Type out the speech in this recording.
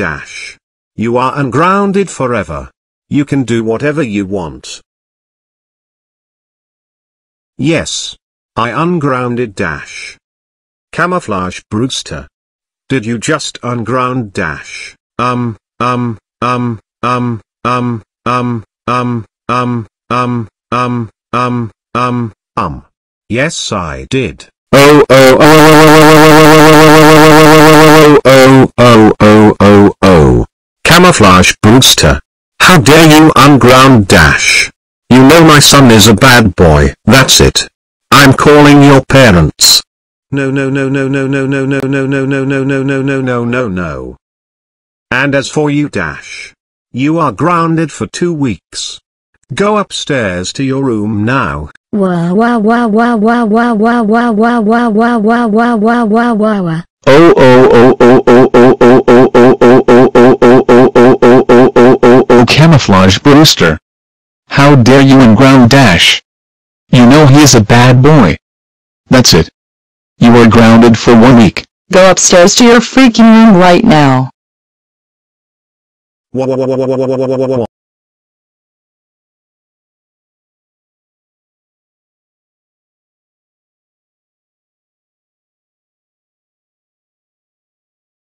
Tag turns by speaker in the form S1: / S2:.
S1: Dash. You are ungrounded forever. You can do whatever you want. Yes. I ungrounded Dash. Camouflage Brewster. Did you just unground Dash? Um, um, um, um, um, um, um, um, um, um, um, um, um. Yes I did.
S2: Oh oh oh
S1: Camouflage Brewster. How dare you unground Dash? You know my son is a bad boy. That's it. I'm calling your parents. No no no no no no no no no no no no no no no no no no. And as for you Dash. You are grounded for two weeks. Go upstairs to your room now.
S3: Wah wah wah wah wah wah wah wah wah wah wah wah wah wah wah wah wah.
S2: Oh oh oh oh oh oh camouflage Brewster. How dare you and unground Dash? You know he is a bad boy. That's it. You are grounded for one week.
S4: Go upstairs to your freaking room right now.